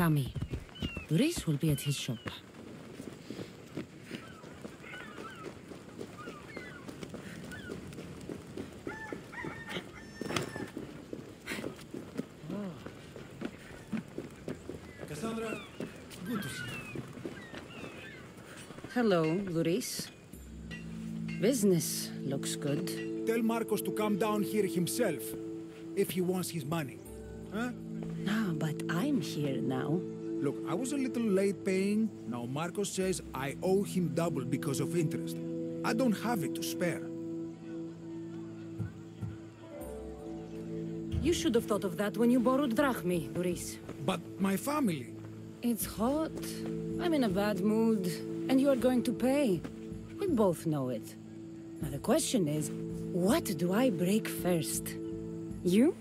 Sami. Luis will be at his shop. Cassandra, good to see you. Hello, Luis. Business looks good. Tell Marcos to come down here himself, if he wants his money. Huh? But I'm here now. Look, I was a little late paying. Now Marcos says I owe him double because of interest. I don't have it to spare. You should have thought of that when you borrowed drachmi, Luis. But my family... It's hot. I'm in a bad mood. And you are going to pay. We both know it. Now the question is, what do I break first? You?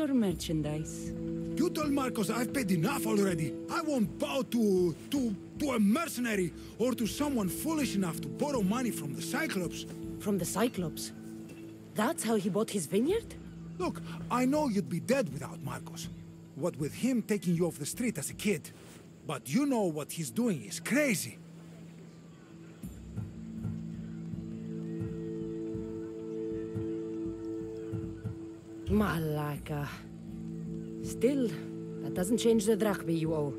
Your merchandise? You told Marcos I've paid enough already. I won't bow to... to... to a mercenary or to someone foolish enough to borrow money from the Cyclops. From the Cyclops. That's how he bought his vineyard? Look, I know you'd be dead without Marcos. What with him taking you off the street as a kid. But you know what he's doing is crazy. Malaka. Uh, still, that doesn't change the drachmi you owe.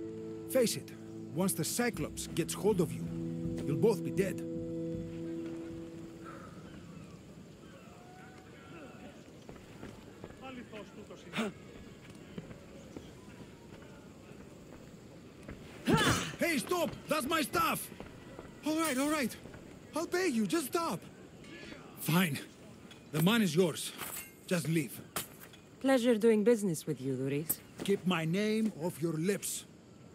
Face it, once the Cyclops gets hold of you, you'll both be dead. hey, stop! That's my stuff! All right, all right. I'll pay you, just stop. Fine. The money is yours. Just leave. Pleasure doing business with you, Loris. Keep my name off your lips.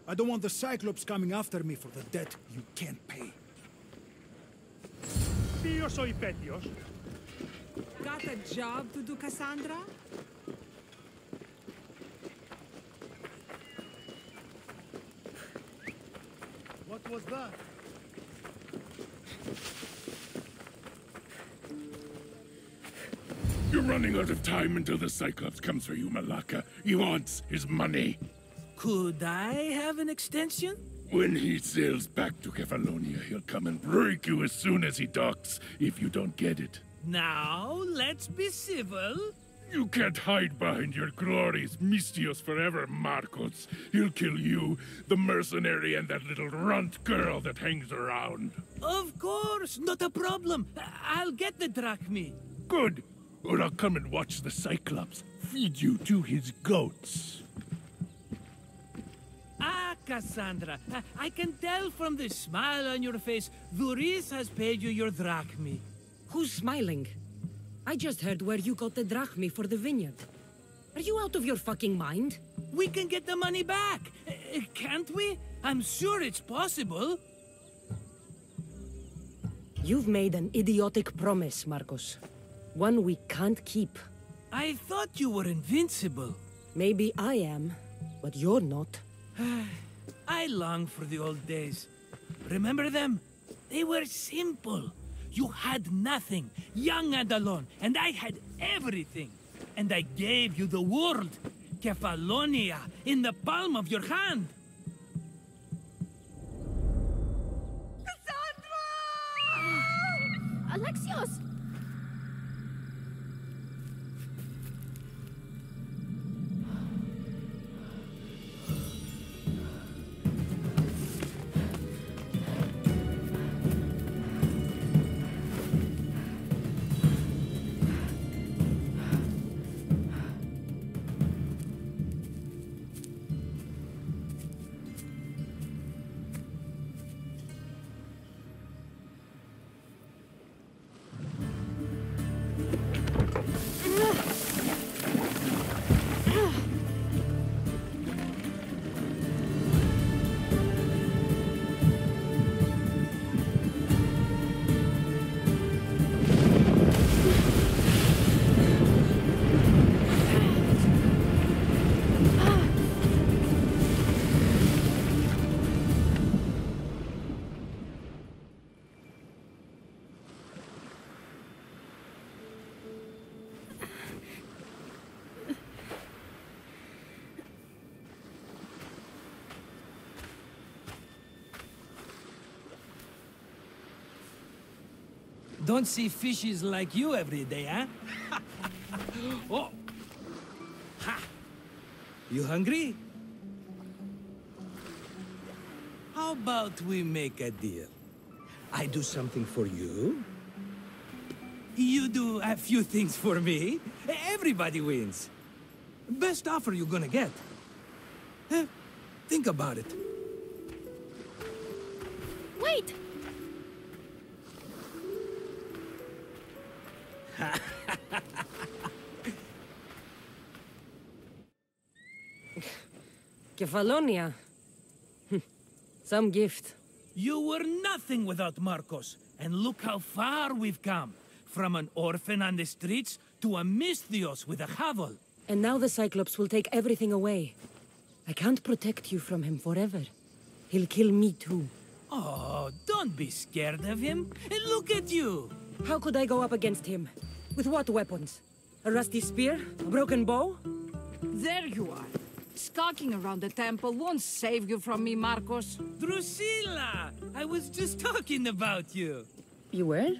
I don't want the Cyclops coming after me for the debt you can't pay. Io o Petios. Got a job to do, Cassandra? What was that? You're running out of time until the Cyclops comes for you, Malaka. He wants his money. Could I have an extension? When he sails back to Kefalonia, he'll come and break you as soon as he docks, if you don't get it. Now, let's be civil. You can't hide behind your glories, Misthios forever, Marcos. He'll kill you, the mercenary, and that little runt girl that hangs around. Of course, not a problem. I'll get the drachmi. Good. Or I'll come and watch the Cyclops feed you to his goats. Ah, Cassandra, I- I can tell from the smile on your face, Duris has paid you your drachmi. Who's smiling? I just heard where you got the drachmi for the vineyard. Are you out of your fucking mind? We can get the money back, uh, can't we? I'm sure it's possible. You've made an idiotic promise, Marcos. One we can't keep. I thought you were invincible. Maybe I am, but you're not. I long for the old days. Remember them? They were simple. You had nothing, young and alone, and I had everything. And I gave you the world, Kefalonia, in the palm of your hand. Don't see fishes like you every day, huh? oh! Ha! You hungry? How about we make a deal? I do something for you. You do a few things for me. Everybody wins. Best offer you're gonna get. Eh, think about it. Wait! Kefalonia. Hmm. Some gift. You were nothing without Marcos, and look how far we've come. From an orphan on the streets to a Misthios with a Havel. And now the Cyclops will take everything away. I can't protect you from him forever. He'll kill me too. Oh, don't be scared of him. And look at you. How could I go up against him? With what weapons? A rusty spear? A broken bow? There you are. Skulking around the temple won't save you from me, Marcos. Drusilla! I was just talking about you. You were?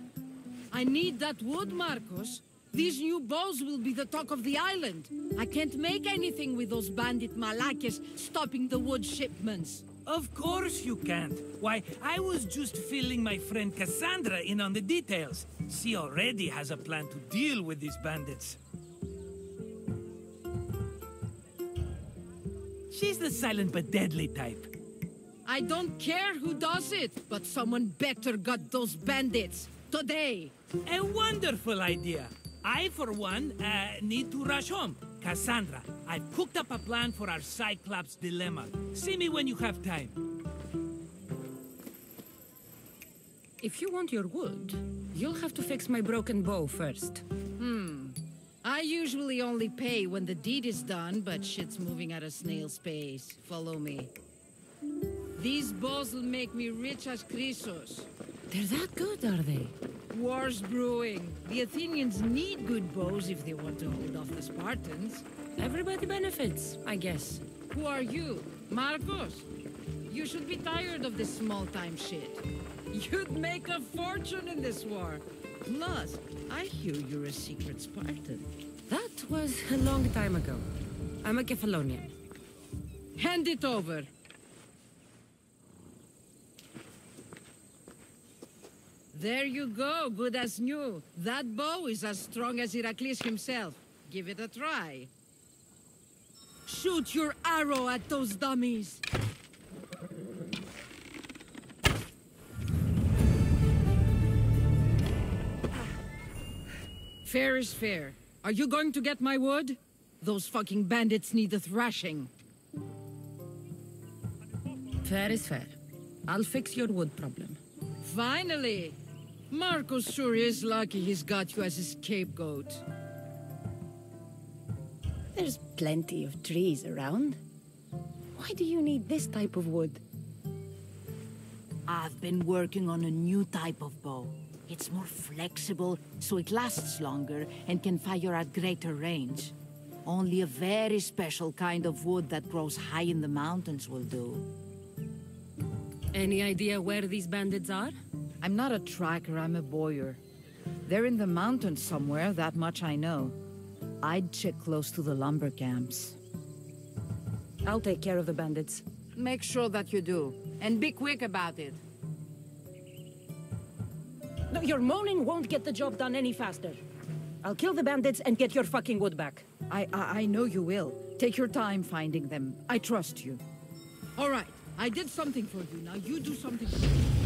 I need that wood, Marcos. These new bows will be the talk of the island. I can't make anything with those bandit malakes stopping the wood shipments. Of course you can't. Why, I was just filling my friend Cassandra in on the details. She already has a plan to deal with these bandits. She's the silent but deadly type. I don't care who does it, but someone better got those bandits. Today. A wonderful idea. I, for one, uh, need to rush home. Cassandra, I've cooked up a plan for our Cyclops dilemma. See me when you have time. If you want your wood, you'll have to fix my broken bow first. I usually only pay when the deed is done, but shit's moving at a snail's pace. Follow me. These bows will make me rich as Chrysos. They're that good, are they? War's brewing. The Athenians need good bows if they want to hold off the Spartans. Everybody benefits, I guess. Who are you? Marcos? You should be tired of this small-time shit. You'd make a fortune in this war. Plus, I hear you're a secret Spartan. That was a long time ago. I'm a Kefalonian. Hand it over. There you go, good as new. That bow is as strong as Heracles himself. Give it a try. Shoot your arrow at those dummies. Fair is fair. Are you going to get my wood? Those fucking bandits need a thrashing. Fair is fair. I'll fix your wood problem. Finally! Marcos sure is lucky he's got you as his scapegoat. There's plenty of trees around. Why do you need this type of wood? I've been working on a new type of bow. It's more flexible, so it lasts longer and can fire at greater range. Only a very special kind of wood that grows high in the mountains will do. Any idea where these bandits are? I'm not a tracker, I'm a bowyer. They're in the mountains somewhere, that much I know. I'd check close to the lumber camps. I'll take care of the bandits. Make sure that you do, and be quick about it. No, your moaning won't get the job done any faster. I'll kill the bandits and get your fucking wood back. I, I, I know you will. Take your time finding them. I trust you. All right, I did something for you. Now you do something for me.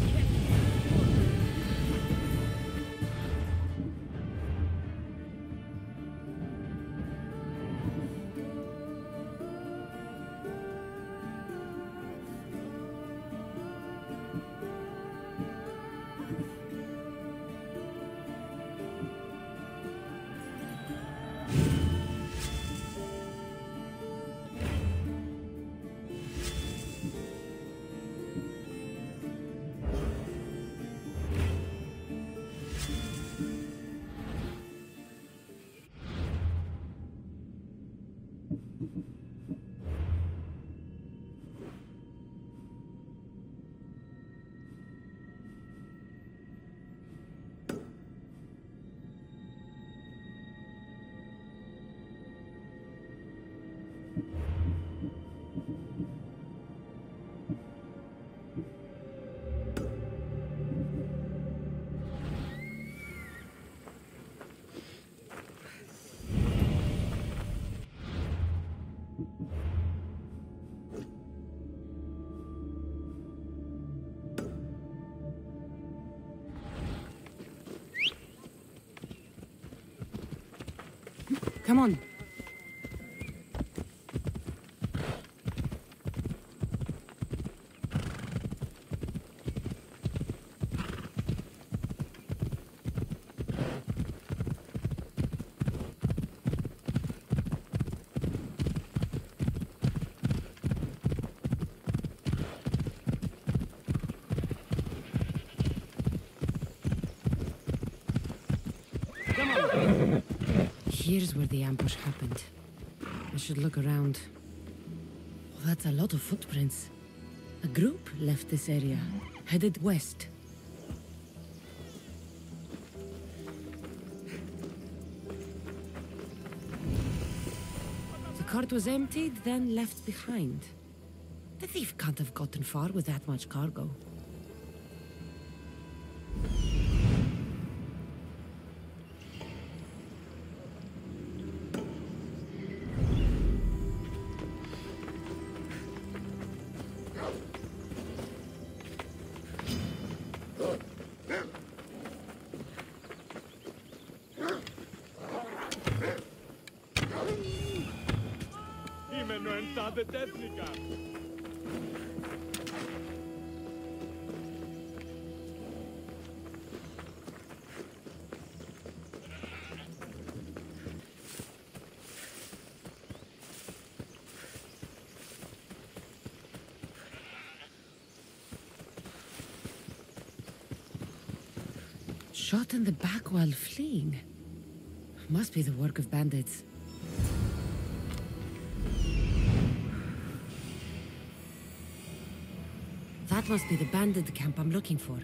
Come on. Here's where the ambush happened. I should look around. Oh, that's a lot of footprints. A group left this area, headed west. The cart was emptied, then left behind. The thief can't have gotten far with that much cargo. Shot in the back while fleeing. Must be the work of bandits. That must be the bandit camp I'm looking for.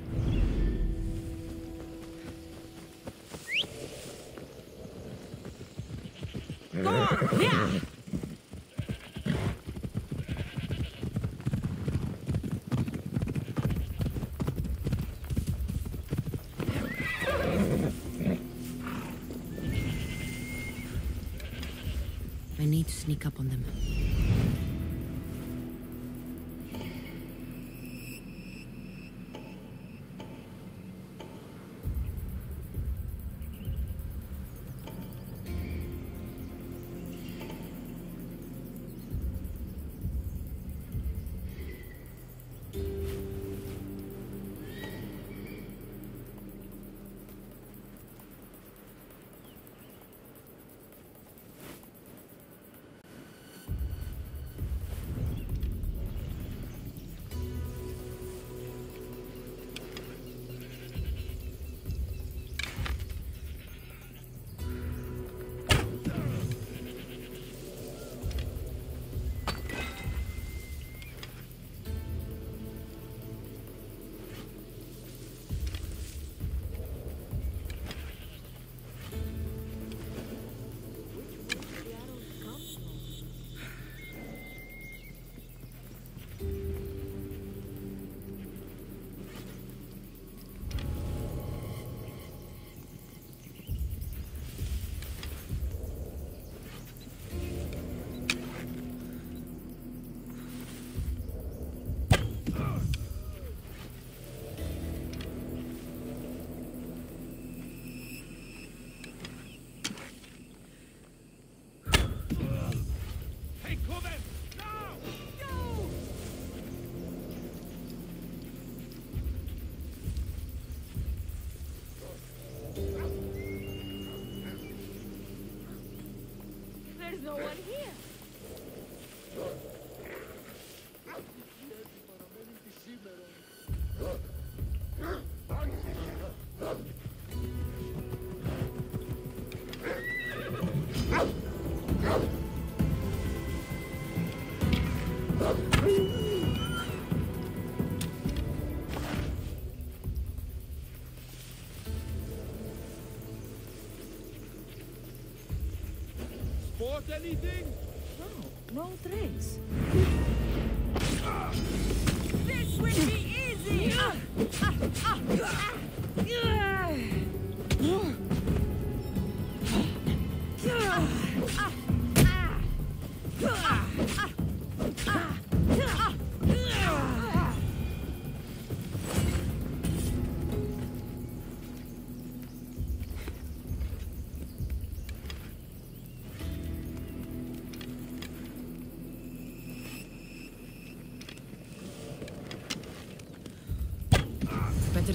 There's no one here. Anything? No, no trace.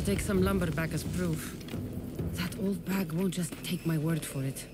Take some lumber back as proof. That old bag won't just take my word for it.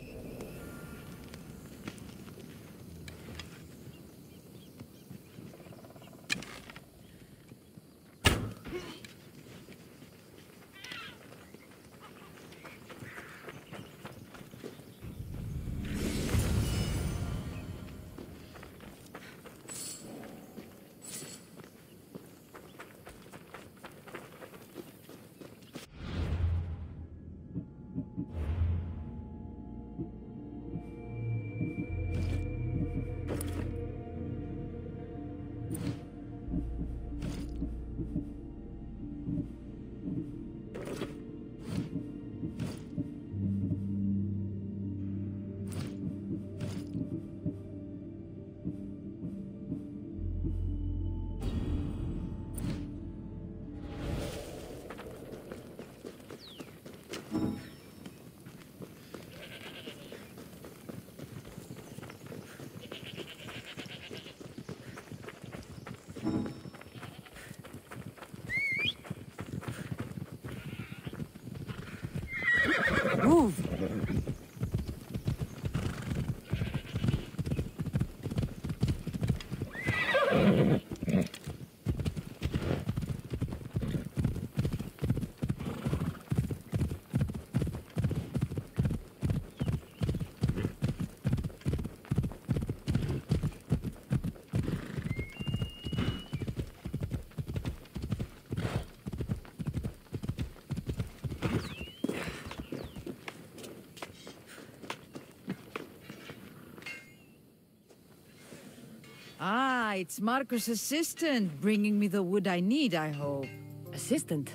It's Marco's assistant bringing me the wood I need, I hope. Assistant?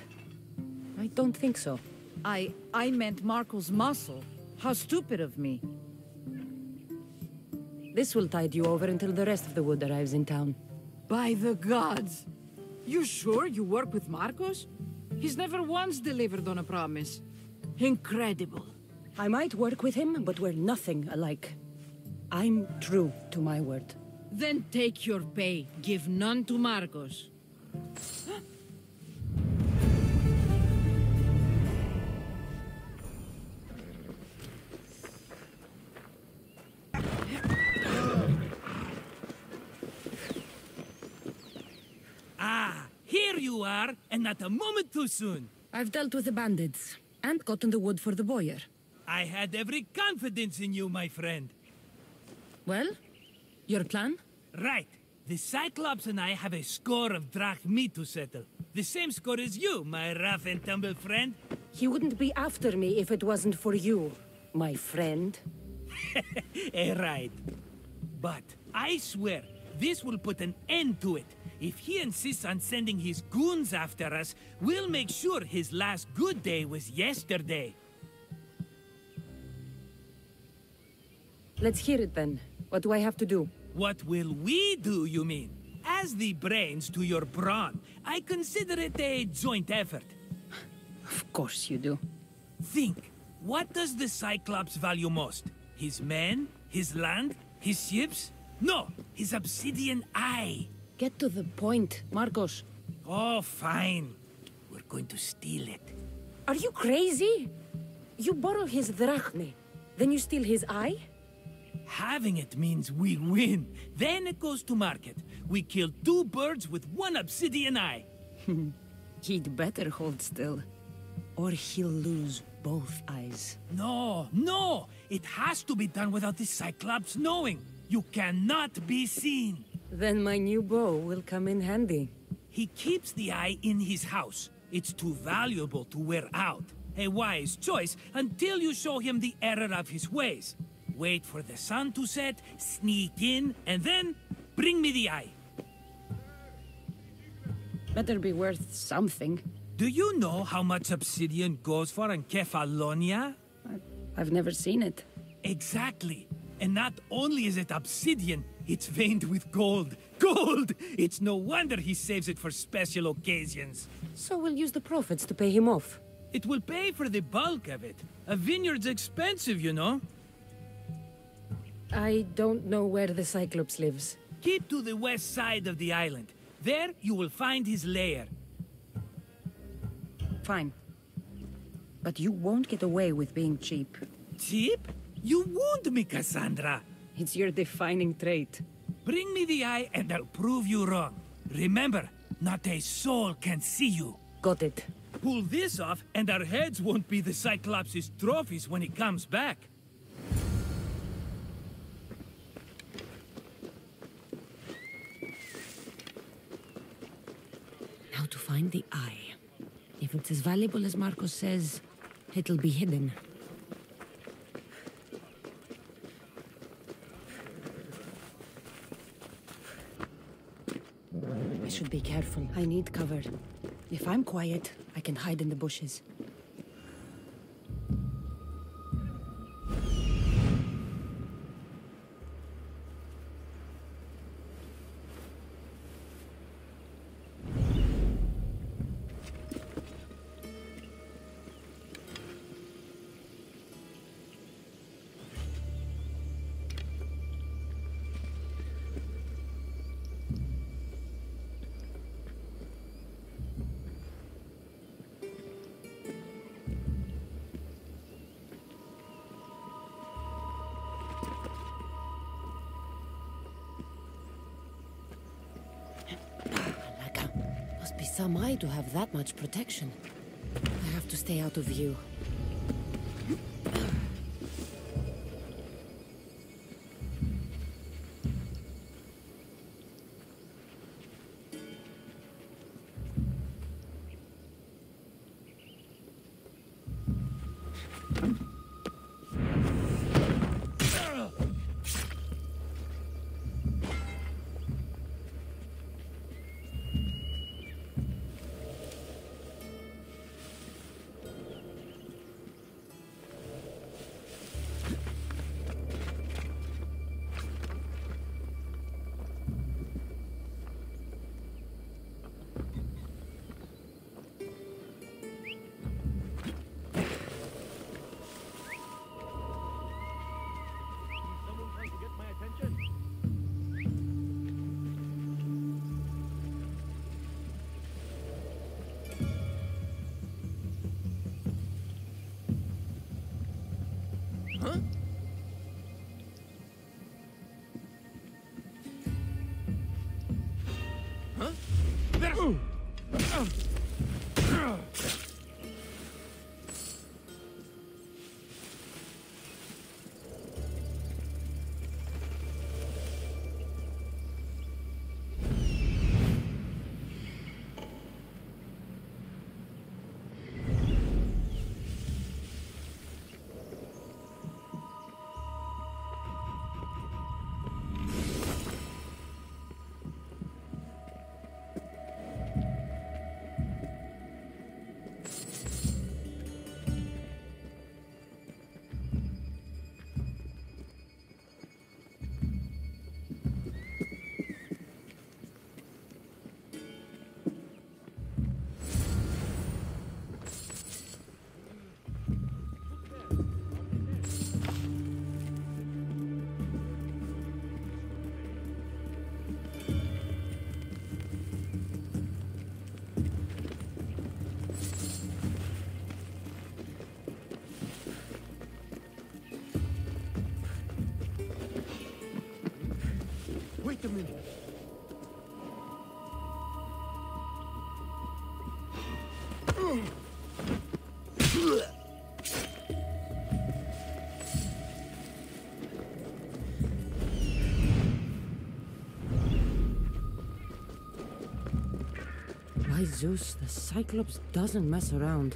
I don't think so. I... I meant Marco's muscle. How stupid of me. This will tide you over until the rest of the wood arrives in town. By the gods! You sure you work with Marcos? He's never once delivered on a promise. Incredible. I might work with him, but we're nothing alike. I'm true to my word. Then take your pay. Give none to Marcos. Ah, here you are, and not a moment too soon. I've dealt with the bandits, and gotten the wood for the bowyer. I had every confidence in you, my friend. Well, your plan? Right. The Cyclops and I have a score of drachmi to settle. The same score as you, my rough and tumble friend. He wouldn't be after me if it wasn't for you, my friend. Eh, right. But I swear, this will put an end to it. If he insists on sending his goons after us, we'll make sure his last good day was yesterday. Let's hear it then. What do I have to do? What will we do, you mean? As the brains to your brawn, I consider it a joint effort. Of course you do. Think, what does the Cyclops value most? His men? His land? His ships? No, his obsidian eye. Get to the point, Marcos. Oh, fine. We're going to steal it. Are you crazy? You borrow his drachme, then you steal his eye? Having it means we win. Then it goes to market. We kill two birds with one obsidian eye. He'd better hold still. Or he'll lose both eyes. No, no! It has to be done without the Cyclops knowing. You cannot be seen. Then my new bow will come in handy. He keeps the eye in his house. It's too valuable to wear out. A wise choice until you show him the error of his ways. Wait for the sun to set, sneak in, and then bring me the eye. Better be worth something. Do you know how much obsidian goes for in Kefalonia? I've never seen it. Exactly. And not only is it obsidian, it's veined with gold. Gold! It's no wonder he saves it for special occasions. So we'll use the profits to pay him off. It will pay for the bulk of it. A vineyard's expensive, you know. I don't know where the Cyclops lives. Keep to the west side of the island. There you will find his lair. Fine. But you won't get away with being cheap. Cheap? You wound me, Cassandra. It's your defining trait. Bring me the eye and I'll prove you wrong. Remember, not a soul can see you. Got it. Pull this off and our heads won't be the Cyclops' trophies when he comes back. Now to find the eye. If it's as valuable as Marcos says, it'll be hidden. I should be careful. I need cover. If I'm quiet, I can hide in the bushes. Some eye to have that much protection. I have to stay out of view. Zeus, the Cyclops doesn't mess around.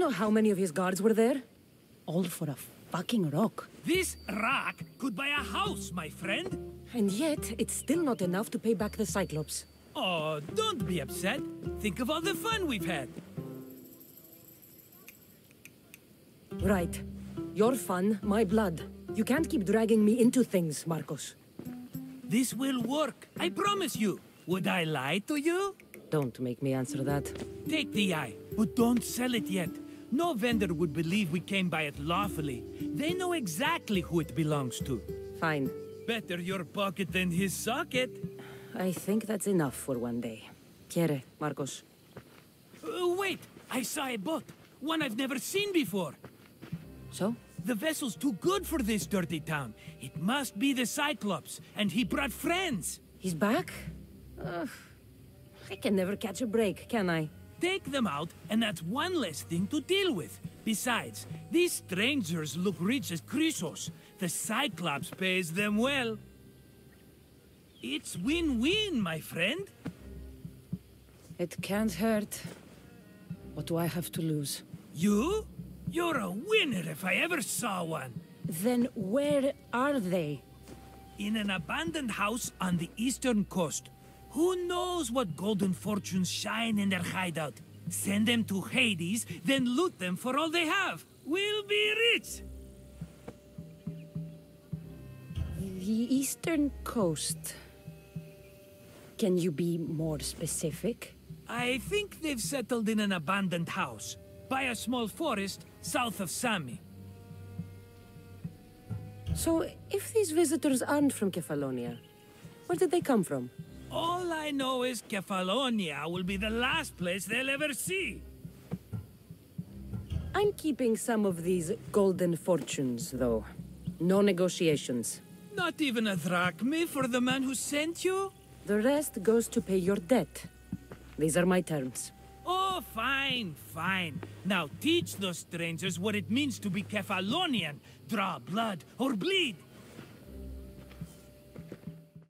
Know how many of his guards were there? All for a fucking rock. This rock could buy a house, my friend. And yet, it's still not enough to pay back the Cyclops. Oh, don't be upset. Think of all the fun we've had. Right. Your fun, my blood. You can't keep dragging me into things, Marcos. This will work. I promise you. Would I lie to you? Don't make me answer that. Take the eye, but don't sell it yet. No vendor would believe we came by it lawfully. They know exactly who it belongs to. Fine. Better your pocket than his socket. I think that's enough for one day. Quiere, Marcos. Uh, wait! I saw a boat. One I've never seen before. So? The vessel's too good for this dirty town. It must be the Cyclops, and he brought friends. He's back? Ugh. I can never catch a break, can I? Take them out, and that's one less thing to deal with. Besides, these strangers look rich as Chrysos. The Cyclops pays them well. It's win-win, my friend. It can't hurt. What do I have to lose? You? You're a winner if I ever saw one. Then where are they? In an abandoned house on the eastern coast. Who knows what golden fortunes shine in their hideout? Send them to Hades, then loot them for all they have. We'll be rich! The eastern coast. Can you be more specific? I think they've settled in an abandoned house, by a small forest south of Sami. So, if these visitors aren't from Kefalonia, where did they come from? All I know is Kefalonia will be the last place they'll ever see. I'm keeping some of these golden fortunes, though. No negotiations. Not even a drachme for the man who sent you? The rest goes to pay your debt. These are my terms. Oh, fine, fine. Now teach those strangers what it means to be Kefalonian. Draw blood or bleed.